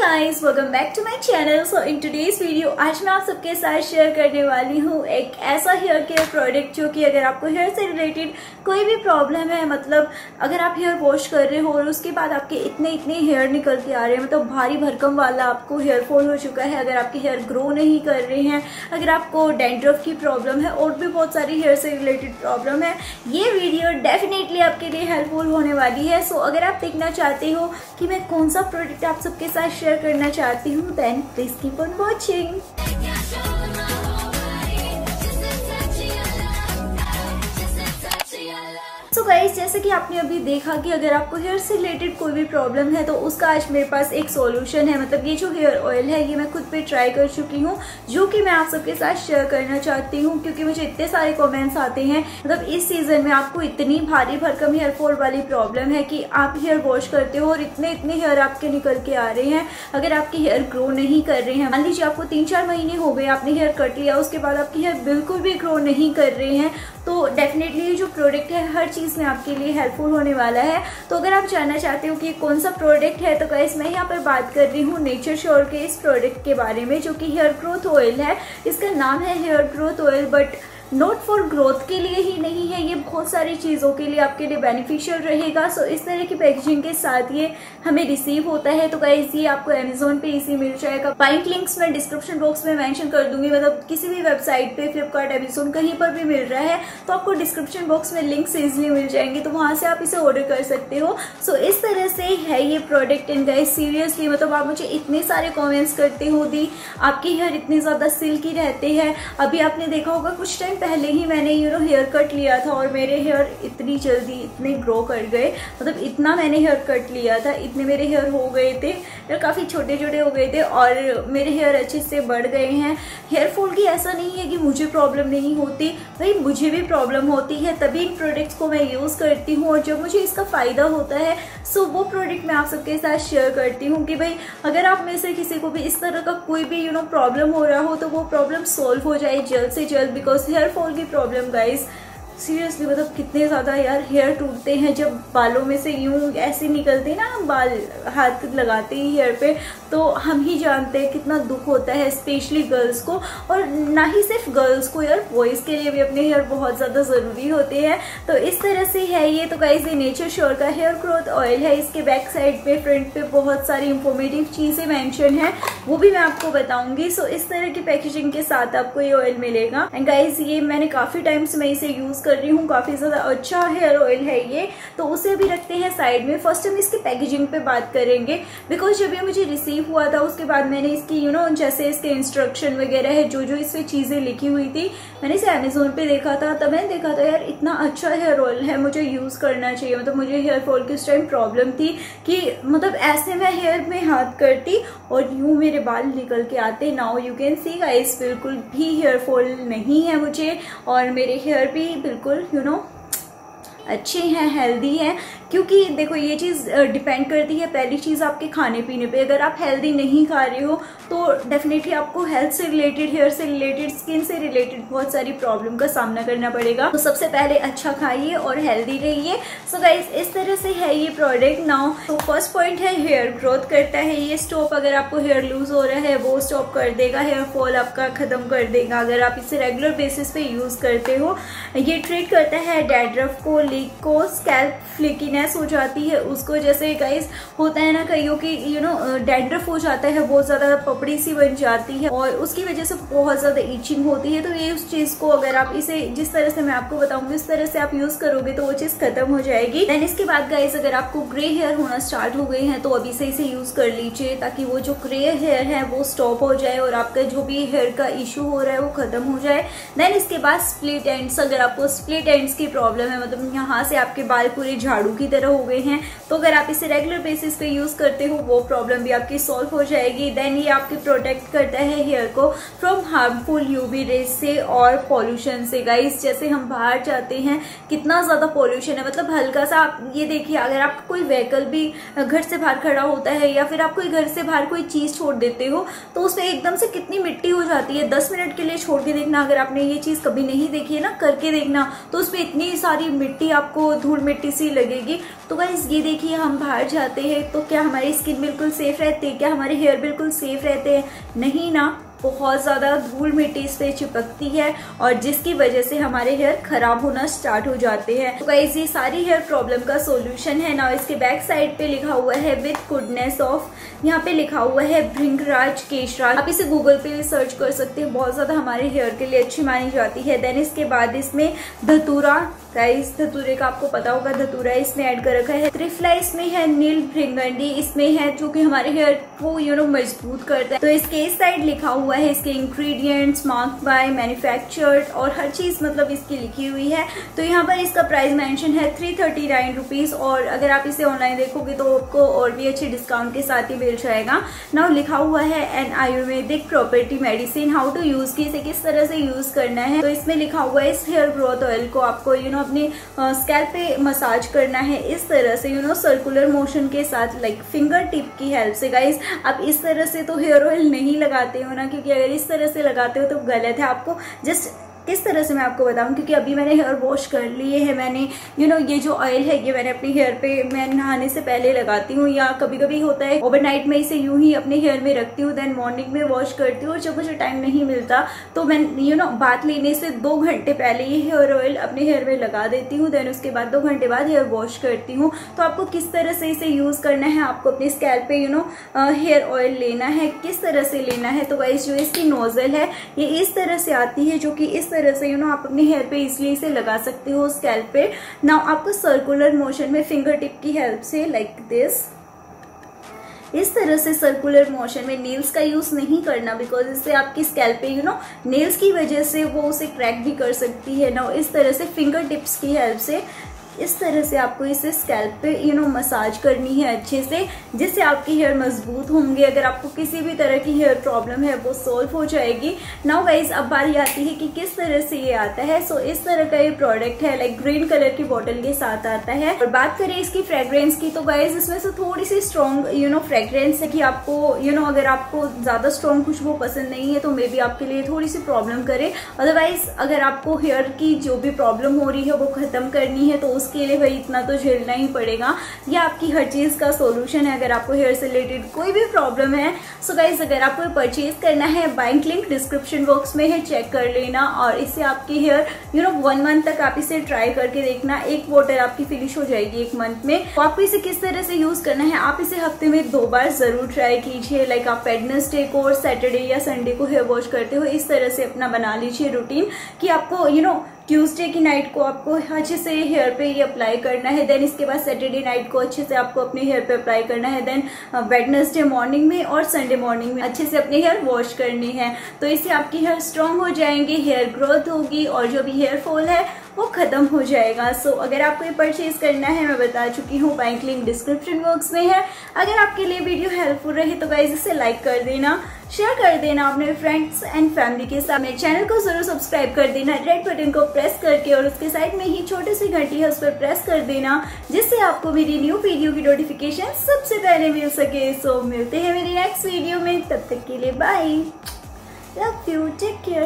Guys welcome back to my channel so in today's video आज मैं आप सबके साथ शेयर करने वाली हूँ एक ऐसा हेयर केयर प्रोडक्ट जो कि अगर आपको हेयर से रिलेटेड कोई भी प्रॉब्लम है मतलब अगर आप हेयर वॉश कर रहे हो और उसके बाद आपके इतने इतने हेयर निकल के आ रहे हैं मतलब भारी भरकम वाला आपको हेयर फॉल हो चुका है अगर आपके हेयर ग्रो नहीं कर रहे हैं अगर आपको डेंड्रफ की प्रॉब्लम है और भी बहुत सारी हेयर से रिलेटेड प्रॉब्लम है ये वीडियो डेफिनेटली आपके लिए हेल्पफुल होने वाली है। सो so, अगर आप देखना चाहते हो कि मैं कौन सा प्रोडक्ट आप सबके साथ शेयर करना चाहती हूँ then please keep on watching guys जैसे कि आपने अभी देखा कि अगर आपको हेयर से रिलेटेड कोई भी प्रॉब्लम है तो उसका आज मेरे पास एक सॉल्यूशन है। मतलब ये जो हेयर ऑयल है, ये मैं खुद पे ट्राई कर चुकी हूँ, जो कि मैं आप सबके साथ शेयर करना चाहती हूँ, क्योंकि मुझे इतने सारे कमेंट्स आते हैं। मतलब इस सीज़न में आपको इतनी भारी भरकम हेयर फॉल वाली प्रॉब्लम है कि आप हेयर वॉश करते हो और इतने इतने हेयर आपके निकल के आ रहे हैं। अगर आपके हेयर ग्रो नहीं कर रहे हैं, मान लीजिए आपको तीन चार महीने हो गए, आपने हेयर कट लिया, उसके बाद आपके हेयर बिल्कुल भी ग्रो नहीं कर रहे हैं तो डेफिनेटली जो प्रोडक्ट है, हर चीज़ में आपके लिए हेल्पफुल होने वाला है। तो अगर आप जानना चाहते हो कि कौन सा प्रोडक्ट है तो गाइस मैं यहाँ पर बात कर रही हूँ नेचर श्योर के इस प्रोडक्ट के बारे में, जो कि हेयर ग्रोथ ऑयल है। इसका नाम है hair growth oil but not for growth के लिए ही नहीं है, ये बहुत सारी चीज़ों के लिए आपके लिए बेनिफिशियल रहेगा। सो इस तरह की पैकेजिंग के साथ ये हमें रिसीव होता है। तो गाइज़ ये आपको अमेजोन पे इसी मिल जाएगा। बाइक लिंक्स मैं डिस्क्रिप्शन बॉक्स में मेंशन कर दूँगी। मतलब किसी भी वेबसाइट पे फ्लिपकार्ट अमेजोन कहीं पर भी मिल रहा है तो आपको डिस्क्रिप्शन बॉक्स में लिंक्स इजिली मिल जाएँगे। तो वहाँ से आप इसे ऑर्डर कर सकते हो। सो इस तरह से है ये प्रोडक्ट इन गाइज़ सीरियसली मतलब आप मुझे इतने सारे कॉमेंट्स करते हो दी। आपके हेयर इतने ज़्यादा सिल्की रहते हैं। अभी आपने देखा होगा, कुछ टाइम पहले ही मैंने यू नो हेयर कट लिया था और मेरे हेयर इतनी जल्दी इतने ग्रो कर गए। मतलब इतना मैंने हेयर कट लिया था, इतने मेरे हेयर हो गए थे हेयर काफ़ी छोटे छोटे हो गए थे और मेरे हेयर अच्छे से बढ़ गए हैं। हेयर फॉल की ऐसा नहीं है कि मुझे प्रॉब्लम नहीं होती। भाई, मुझे भी प्रॉब्लम होती है, तभी इन प्रोडक्ट्स को मैं यूज़ करती हूँ और जब मुझे इसका फ़ायदा होता है सो वो प्रोडक्ट मैं आप सबके साथ शेयर करती हूँ कि भाई, अगर आप में से किसी को भी इस तरह का कोई भी यू नो प्रॉब्लम हो रहा हो तो वो प्रॉब्लम सॉल्व हो जाए जल्द से जल्द बिकॉज़ हेयर फॉल की प्रॉब्लम गाइस सीरियसली मतलब कितने ज़्यादा यार हेयर टूटते हैं जब बालों में से यूँ ऐसे निकलते ना, बाल हाथ लगाते ही हेयर पे तो हम ही जानते हैं कितना दुख होता है स्पेशली गर्ल्स को। और ना ही सिर्फ़ गर्ल्स को यार बॉयज़ के लिए भी अपने हेयर बहुत ज़्यादा ज़रूरी होते हैं। तो इस तरह से है ये तो गाइज़ ये नेचर श्योर का हेयर ग्रोथ ऑयल है। इसके बैक साइड पे फ्रंट पे बहुत सारी इंफॉर्मेटिव चीज़ें मैंशन है, वो भी मैं आपको बताऊँगी। सो इस तरह की पैकेजिंग के साथ आपको ये ऑयल मिलेगा। एंड गाइज़ ये मैंने काफ़ी टाइम से मैं इसे यूज़ कर रही हूँ काफ़ी ज़्यादा अच्छा हेयर ऑयल है ये। तो उसे भी रखते हैं साइड में। फ़र्स्ट हम इसकी पैकेजिंग पे बात करेंगे। बिकॉज़ जब ये मुझे रिसीव हुआ था उसके बाद मैंने इसकी यू you नो know, जैसे इसके इंस्ट्रक्शन वगैरह है जो जो इसमें चीज़ें लिखी हुई थी मैंने इसे अमेजोन पे देखा था। तब मैंने देखा था यार इतना अच्छा हेयर ऑयल है मुझे यूज़ करना चाहिए। मतलब मुझे हेयर फॉल की उस टाइम प्रॉब्लम थी कि मतलब ऐसे मैं हेयर में हाथ करती और यूँ मेरे बाल निकल के आते। Now you can see guys बिल्कुल भी हेयर फॉल नहीं है मुझे। और मेरे हेयर भी बिल्कुल यू नो अच्छे हैं हेल्दी हैं। क्योंकि देखो, ये चीज़ डिपेंड करती है पहली चीज़ आपके खाने पीने पे। अगर आप हेल्दी नहीं खा रहे हो तो डेफिनेटली आपको हेल्थ से रिलेटेड हेयर से रिलेटेड स्किन से रिलेटेड बहुत सारी प्रॉब्लम का सामना करना पड़ेगा। तो सबसे पहले अच्छा खाइए और हेल्दी रहिए। सो गाइज़ इस तरह से है ये प्रोडक्ट नाउ तो फ़र्स्ट पॉइंट है हेयर ग्रोथ करता है। ये स्टॉप अगर आपको हेयर लूज हो रहा है, वो स्टॉप कर देगा। हेयर फॉल आपका खत्म कर देगा। अगर आप इसे रेगुलर बेसिस पे यूज़ करते हो, ये ट्रीट करता है डैड्रफ को लीक को स्कैल्प फ्लिकीनेस हो जाती है, उसको जैसे गाइस होता है ना कईयों की यू नो डैंड्रफ हो जाता है, बहुत ज़्यादा पपड़ी सी बन जाती है और उसकी वजह से बहुत ज़्यादा ईचिंग होती है। तो ये उस चीज़ को अगर आप इसे जिस तरह से मैं आपको बताऊँगी, उस तरह से आप यूज़ करोगे तो वो चीज़ खत्म हो जाएगी। देन इसके बाद गाइस अगर आपको ग्रे हेयर होना स्टार्ट हो गए हैं तो अभी से इसे यूज़ कर लीजिए ताकि वो जो ग्रे हेयर है वो स्टॉप हो जाए और आपका जो भी हेयर का इशू हो रहा है वो खत्म हो जाए। देन इसके बाद स्प्लिट एंड्स अगर आपको स्प्लिट एंड्स की प्रॉब्लम है मतलब यहाँ से आपके बाल पूरे झाड़ू की तरह हो गए हैं। तो अगर आप इसे रेगुलर बेसिस पे यूज़ करते हो, वो प्रॉब्लम भी आपकी सॉल्व हो जाएगी। देन ये आपके प्रोटेक्ट करता है हेयर को फ्रॉम हार्मफुल यूवी रेज से और पॉल्यूशन से। गाइस जैसे हम बाहर जाते हैं, कितना ज़्यादा पॉल्यूशन है। मतलब हल्का सा आप ये देखिए, अगर आप कोई व्हीकल भी घर से बाहर खड़ा होता है या फिर आप कोई घर से बाहर कोई चीज़ छोड़ देते हो तो उसमें एकदम से कितनी मिट्टी हो जाती है। दस मिनट के लिए छोड़ के देखना, अगर आपने ये चीज़ कभी नहीं देखी है ना, करके देखना तो उसमें इतनी सारी मिट्टी आपको धूल मिट्टी सी लगेगी। तो गाइज़ ये देखिए, हम बाहर जाते हैं तो क्या हमारी स्किन बिल्कुल सेफ़ रहती है? क्या हमारे हेयर बिल्कुल सेफ़ रहते हैं? नहीं ना। बहुत ज़्यादा धूल मिट्टी पे चिपकती है और जिसकी वजह से हमारे हेयर खराब होना स्टार्ट हो जाते हैं। तो गाइज़ ये सारी हेयर प्रॉब्लम का सोल्यूशन है। ना इसके बैक साइड पे लिखा हुआ है विथ गुडनेस ऑफ़ यहाँ पे लिखा हुआ है भृंगराज केशराज आप इसे गूगल पे भी सर्च कर सकते हैं। बहुत ज़्यादा हमारे हेयर के लिए अच्छी मानी जाती है। देन इसके बाद इसमें धतूरा गाइस धतूरे का आपको पता होगा, धतूरा इसमें ऐड कर रखा है। त्रिफला इसमें है, नील भृंगंडी इसमें है, जो कि हमारे हेयर को यू नो मज़बूत करता है। तो इसके इस साइड लिखा हुआ है, इसके इंग्रेडिएंट्स मार्क बाय मैन्युफैक्चर्ड और हर चीज़ मतलब इसकी लिखी हुई है। तो यहाँ पर इसका प्राइस मेंशन है थ्री थर्टी नाइन रुपीज़ और अगर आप इसे ऑनलाइन देखोगे तो आपको और भी अच्छे डिस्काउंट के साथ ही मिल जाएगा। नाउ लिखा हुआ है an ayurvedic property medicine how to use की इसे किस तरह से यूज़ करना है। तो इसमें लिखा हुआ है, इस हेयर ग्रोथ ऑयल को आपको यू नो अपने स्कैल्प पे मसाज करना है। इस तरह से यू नो सर्कुलर मोशन के साथ लाइक फिंगर टिप की हेल्प से गाइज़ आप इस तरह से तो हेयर ऑयल नहीं लगाते हो ना क्योंकि अगर इस तरह से लगाते हो तो गलत है। आपको जस्ट किस तरह से मैं आपको बताऊँ? क्योंकि अभी मैंने हेयर वॉश कर लिए है मैंने यू you नो know, ये जो ऑयल है ये मैंने अपने हेयर पे मैं नहाने से पहले लगाती हूँ या कभी कभी होता है ओवरनाइट में इसे यूँ ही अपने हेयर में रखती हूँ देन मॉर्निंग में वॉश करती हूँ और जब मुझे टाइम नहीं मिलता तो मैं यू नो बात लेने से दो घंटे पहले ये हेयर ऑयल अपने हेयर में लगा देती हूँ देन उसके बाद दो घंटे बाद हेयर वॉश करती हूँ। तो आपको किस तरह से इसे यूज़ करना है? आपको अपने स्कैल्प पे यू नो हेयर ऑयल लेना है किस तरह से लेना है? तो वाइस जो इसकी नोजल है ये इस तरह से आती है जो कि इस तरह से यू नो आप अपने हेयर पे इसलिए इसे लगा सकते हो स्कैल्प पे। नाउ आपको सर्कुलर मोशन में फिंगर टिप की हेल्प से लाइक like दिस इस तरह से सर्कुलर मोशन में नेल्स का यूज़ नहीं करना बिकॉज़ इससे आपकी स्कैल्प पे यू नो नेल्स की वजह से वो उसे क्रैक भी कर सकती है। ना इस तरह से फिंगर टिप्स की हेल्प से इस तरह से आपको इसे स्कैल्प पे यू नो मसाज करनी है अच्छे से जिससे आपकी हेयर मज़बूत होंगे। अगर आपको किसी भी तरह की हेयर प्रॉब्लम है वो सोल्व हो जाएगी। नाउ गाइज़ अब बारी आती है कि किस तरह से ये आता है। सो so, इस तरह का ये प्रोडक्ट है लाइक ग्रीन कलर की बॉटल के साथ आता है। और बात करें इसकी फ्रेग्रेंस की तो गाइज़ इसमें से थोड़ी सी स्ट्रॉन्ग यू नो फ्रेग्रेंस है कि आपको यू you नो know, अगर आपको ज़्यादा स्ट्रॉन्ग कुछ वो पसंद नहीं है तो मे बी आपके लिए थोड़ी सी प्रॉब्लम करे। अदरवाइज़ अगर आपको हेयर की जो भी प्रॉब्लम हो रही है वो खत्म करनी है तो उस उसके लिए भाई इतना तो झेलना ही पड़ेगा। ये आपकी हर चीज़ का सोल्यूशन है। अगर आपको हेयर से रिलेटेड कोई भी प्रॉब्लम है सो गाइज़ अगर आपको परचेज करना है बैंक लिंक डिस्क्रिप्शन बॉक्स में है चेक कर लेना और इससे आपके hair you know one month तक आप इसे ट्राई करके देखना। एक वॉटर आपकी फिनिश हो जाएगी एक मंथ में। तो आपको इसे किस तरह से यूज़ करना है आप इसे हफ़्ते में दो बार ज़रूर ट्राई कीजिए। लाइक आप वेडनेसडे को और सैटरडे या संडे को हेयर वॉश करते हो इस तरह से अपना बना लीजिए रूटीन कि आपको you you know know, Tuesday की नाइट को आपको अच्छे से हेयर पे ये अप्लाई करना है देन इसके बाद सैटरडे नाइट को अच्छे से आपको अपने हेयर पे अप्लाई करना है देन वेडनेसडे मॉर्निंग में और संडे मॉर्निंग में अच्छे से अपने हेयर वॉश करनी है। तो इससे आपकी हेयर स्ट्रांग हो जाएँगे, हेयर ग्रोथ होगी और जो भी हेयर फॉल है वो खत्म हो जाएगा। सो so, अगर आपको ये परचेज करना है मैं बता चुकी हूँ बैंक लिंक डिस्क्रिप्शन बॉक्स में है। अगर आपके लिए वीडियो हेल्पफुल रहे तो गाइज़ इसे लाइक कर देना शेयर कर देना अपने फ्रेंड्स एंड फैमिली के साथ। मेरे चैनल को ज़रूर सब्सक्राइब कर देना रेड बटन को प्रेस करके और उसके साइड में ही छोटी सी घंटी है उस पर प्रेस कर देना जिससे आपको मेरी न्यू वीडियो की नोटिफिकेशन सबसे पहले मिल सके। सो so, मिलते हैं मेरी नेक्स्ट वीडियो में तब तक के लिए bye love you take care